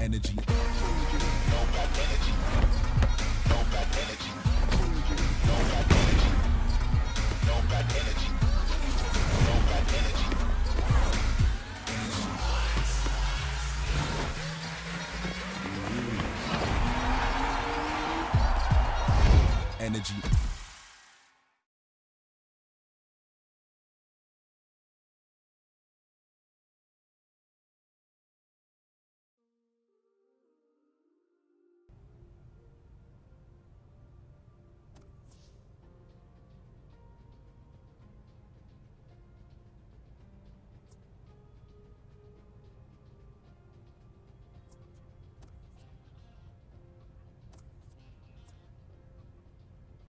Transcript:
energy. Energy.